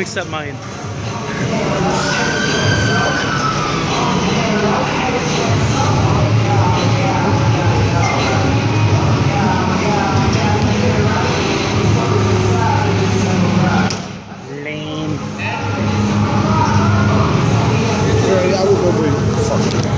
of mine. Lame. I will go bring. Fuck.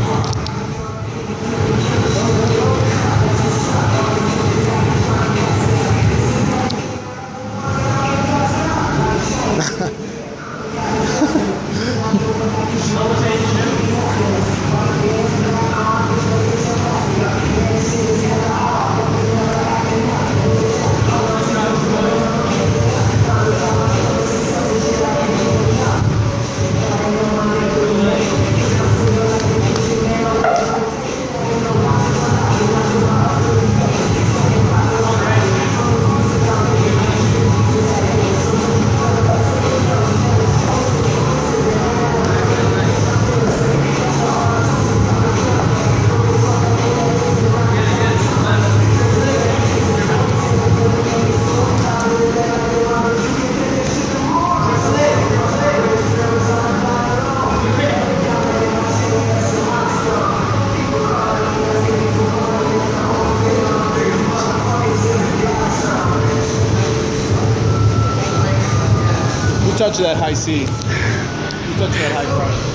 Who touched that high C? Who touched that high front?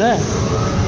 है।